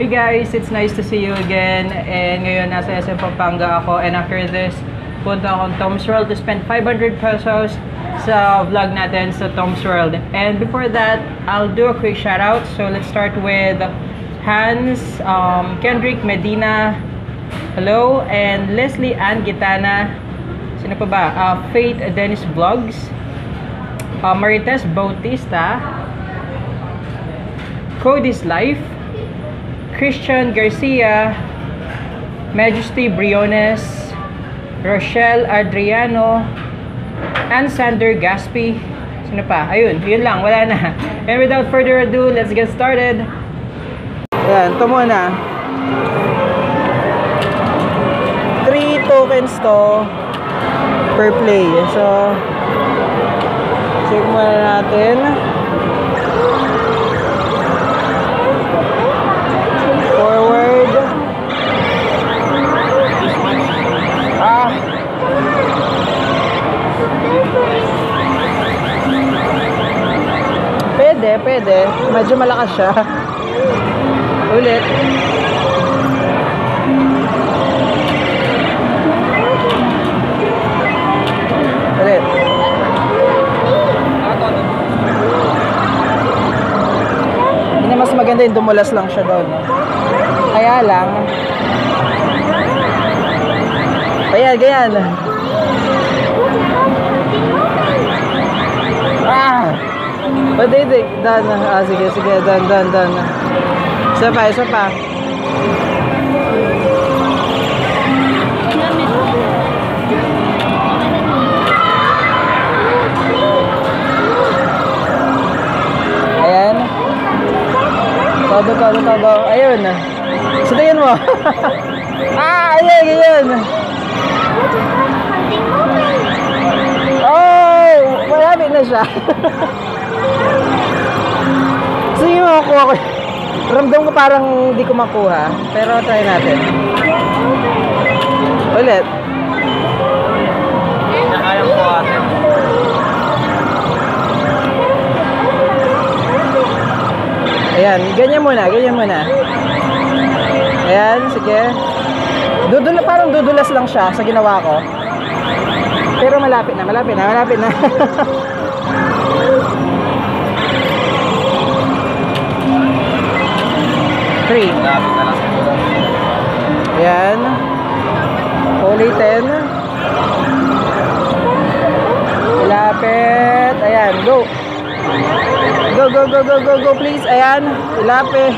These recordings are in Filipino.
Hey guys, it's nice to see you again. And ngayon nasa SM Pampanga ako. And after this, punta akong Tom's World to spend 500 pesos sa vlog natin sa Tom's World. And before that, I'll do a quick shout out. So let's start with Hans, um, Kendrick Medina, hello, and Leslie Ann Gitana. Sino pa ba? Uh, Faith Dennis Vlogs, uh, Marites Bautista, Cody's Life, Christian Garcia, Majesty Briones, Rochelle Adriano, and Sander Gaspi. Sino pa? Ayun, yun lang, wala na. And without further ado, let's get started. Ayan, ito muna. 3 tokens to per play. So, check muna natin. Pwede, pwede. Medyo malakas siya. Ulit. Ulit. Hindi mas maganda yung dumulas lang siya doon. Kaya lang. Ayan, ganyan. Ah! Pwede, hindi. Dan. Ah, sige, sige. Dan, dan, dan. Isa pa, isa pa. Ayan. Todo, todo, todo. Ayun. Sundayin mo. ah, ayun, ayun. Oh, malapit na siya. Makuha ko. Ramdam ko parang hindi ko makuha. Pero try natin. Ulit. Kaya po ate. Ayan, ganyan muna, ganyan muna. Ayan, sige. Dudul parang dudulas lang siya sa ginawa ko. Pero malapit na, malapit na, malapit na. Three. Lapit na lang. Ayan. Ulitin. Ilapit. Ayan, go. Go, go, go, go, go, go, please. Ayan. Ilapit.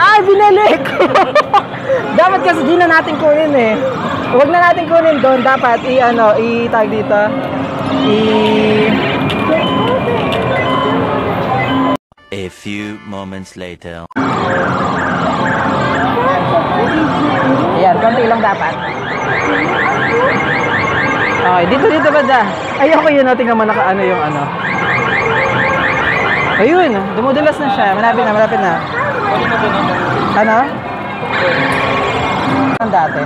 Ay, binalik! Dapat kasi di na natin kunin eh. Huwag na natin kunin doon. Dapat i-ano, i-tag dito. I... A few moments later. Ayan, konti lang dapat. Okay, dito dito banda. Ayoko yun, no? tingnan mo naka ano yung ano. Ayun, dumudulas na siya. Malapit na, malapit na. Ano? Ang dati.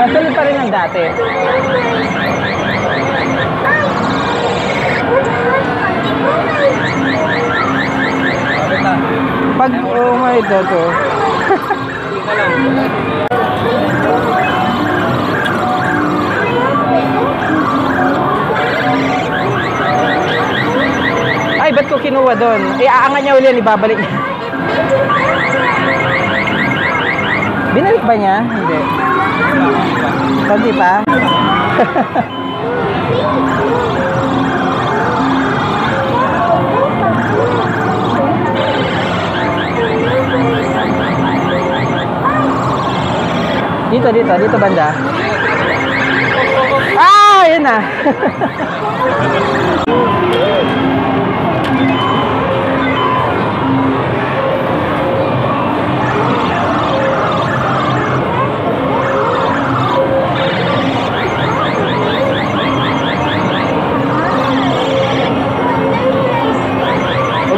Katulad pa rin ng dati. Pag, oh my God, oh. Ay, ba't ko kinuha doon? Eh, aangan niya uli yan, ibabalik niya. Binalik ba niya? Hindi. Konti pa? dito, dito, dito banda. Ah, yun na.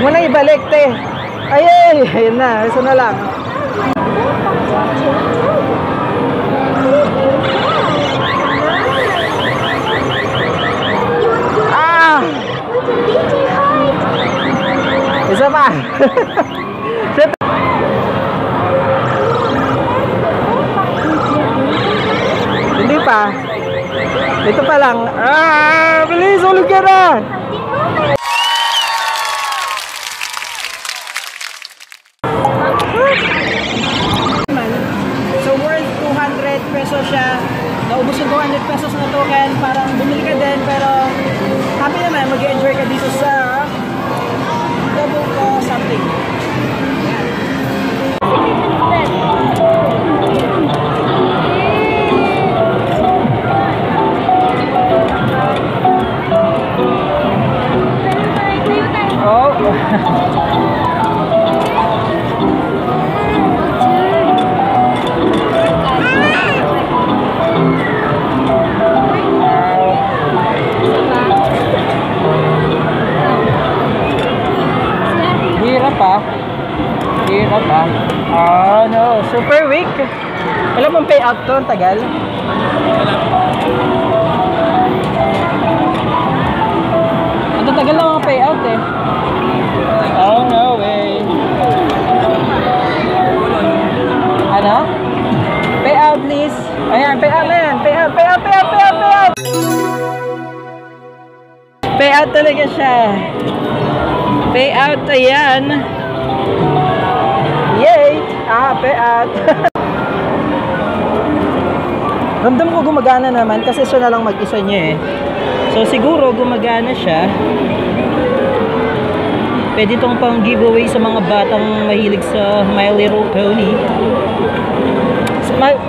Mo na ibalik, te. Ay, ay, ayun na. Isa na lang. Isa pa. Hindi pa. Ito pa lang. Ah, bilis, ulog ka na. So worth 200 pesos siya. Naubos yung 200 pesos na token. Parang Hirap ah. Hirap ah. Oh no, super weak. Alam mong payout to, ang tagal. Ang tagal lang ang payout eh. Payout talaga siya. Payout, ayan. Yay! Ah, payout. Ramdam ko gumagana naman kasi siya na lang mag-isa niya eh. So siguro gumagana siya. Pwede itong pang giveaway sa mga batang mahilig sa My Little Pony. Ma-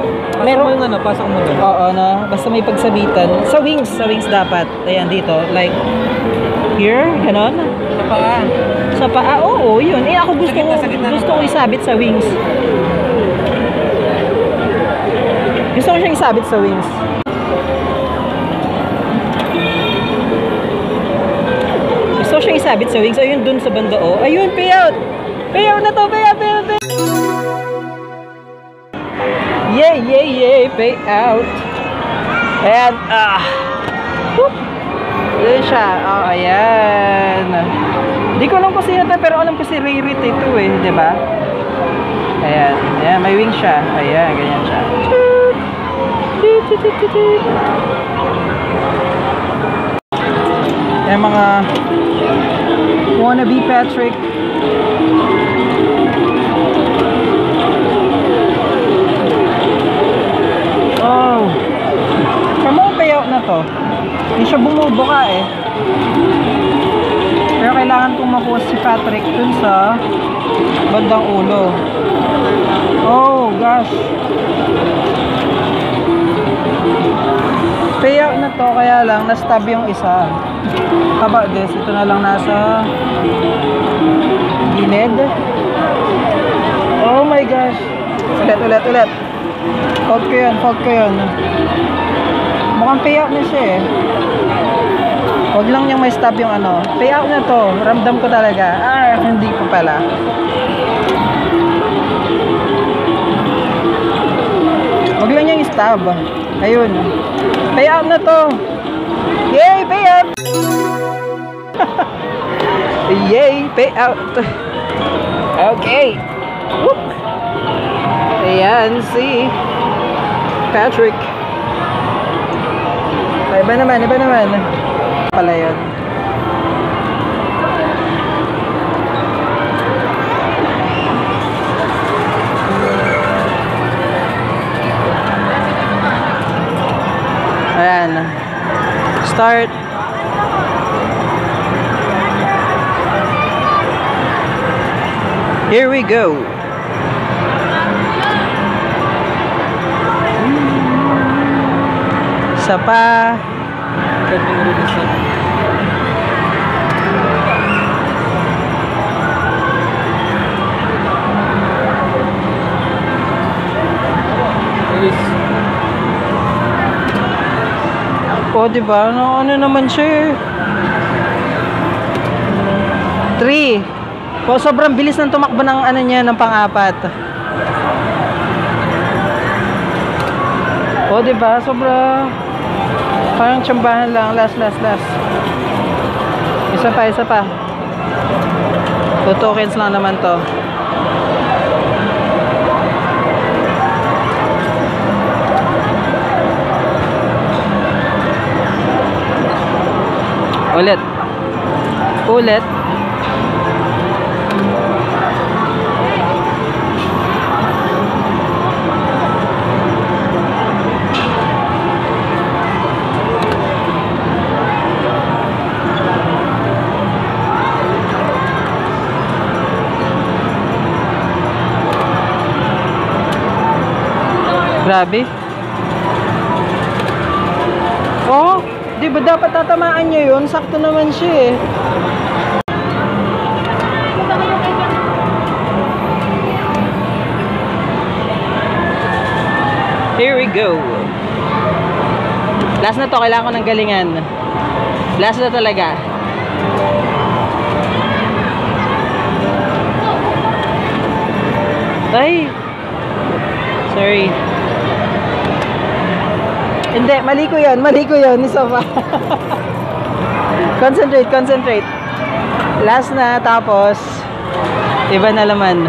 Meron mo ano, pasok mo doon. Oo na, basta may pagsabitan. Sa wings, sa wings dapat. Ayan dito, like here, ganon. Sa paa. Sa paa, oo, yun. Eh ako gusto ko, gusto ko isabit sa wings. Gusto ko siyang isabit sa wings. Gusto ko siyang isabit sa wings. Ayun, dun sa banda, oh. Ayun, payout! Payout na to, payout! Yay, yay, yay, payout! Ayan, ah! Whoop! Ayan siya. Oh, ayan. Hindi ko alam kung sino to, pero alam ko si Ray Rit ito eh, di ba? Ayan. Ayan, may wing siya. Ayan, ganyan siya. Ayan mga wannabe Patrick. Oh. Kamo payout na to. Hindi siya bumubuka eh. Pero kailangan kong makuha si Patrick dun sa bandang ulo. Oh, gosh. Payout na to, kaya lang, na-stab yung isa. How about this? Ito na lang nasa gilid. Oh my gosh. Ulit, ulit, ulit. Fault ko yun, fault ko yun. Mukhang payout na siya eh. Huwag lang niyang may stop yung ano. Payout na to. Ramdam ko talaga. Ah, hindi ko pala. Huwag lang niyang stab. Ayun. Payout na to. Yay, payout! Yay, payout! Si Patrick. Ay, iba naman, iba naman. Pala yun. Ayan. Start. Here we go. Isa pa. O, di ba? Ano, ano naman siya eh. Three. O, sobrang bilis ng tumakbo ng ano niya, ng pang-apat. O, di ba? Sobra. Parang tsambahan lang. Last, last, last. Isa pa, isa pa. 2 tokens lang naman to. Ulit. Ulit. Grabe. Oh, di ba dapat tatamaan niyo yun? Sakto naman siya eh. Here we go. Last na to, kailangan ko ng galingan. Last na talaga. Hindi, mali ko yun. Mali ko yun. Isa pa. concentrate, concentrate. Last na, tapos, iba na laman.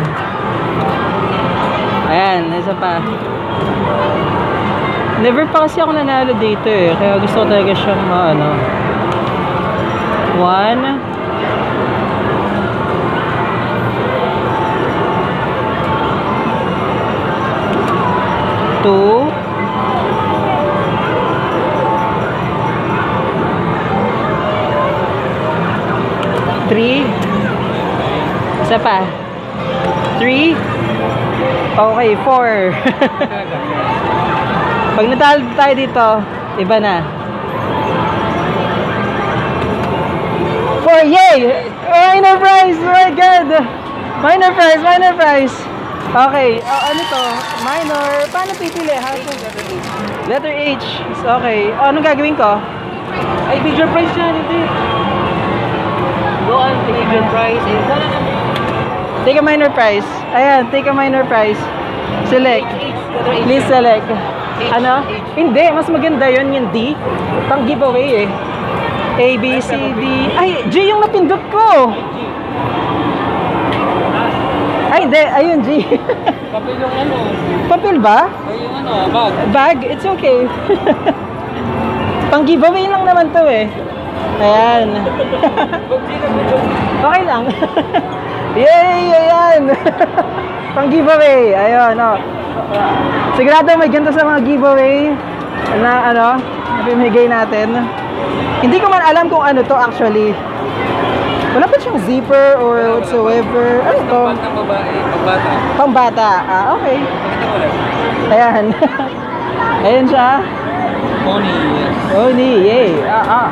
Ayan, isa pa. Never pa kasi ako nanalo dito eh. Kaya gusto ko talaga siyang maano. One. Two. Three. Isa pa. Three. Okay, four. Pag natalo tayo dito, iba na. Four, yay! Minor prize! Oh my God! Minor prize, minor prize! Okay, uh, ano to? Minor. Paano pipili? How to... Letter H. Okay. Oh, anong gagawin ko? Ay, major prize yan, hindi. On, major prize. Take a minor prize. Ayan, take a minor prize. Select. Please select. Ano? Hindi, mas maganda yon yung D. Pang giveaway eh. A, B, C, D. Ay, G yung napindot ko. Ay, hindi. Ayun, G. Papel yung ano. Papel ba? Ay, yung ano, bag. Bag? It's okay. Pang giveaway lang naman to eh. Ayan. okay lang. Yay! Ayan! Pang giveaway. Ayun, oh. Sigurado may ganito sa mga giveaway na ano, na pimigay natin. Hindi ko man alam kung ano to actually. Wala pa siyang zipper or whatsoever. Ano to? Pang babae, pagbata. Pambata. Ah, okay. Ayan. Ayan siya. Pony, yes. Ni, yay. Ah, ah.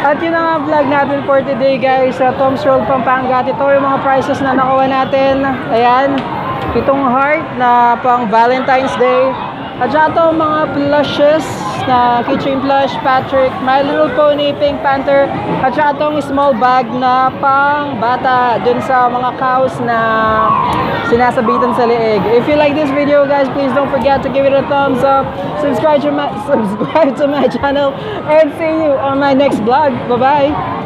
At yun ang vlog natin for today guys sa Tom's Road, Pampanga. At Ito yung mga prices na nakuha natin. Ayan. Itong heart na pang Valentine's Day. At saka ito mga plushes na keychain plush, Patrick, My Little Pony, Pink Panther. At saka itong small bag na pang bata dun sa mga cows na sinasabitan sa leeg. If you like this video guys, please don't forget to give it a thumbs up. Subscribe to my, subscribe to my channel and see you on my next vlog. Bye-bye!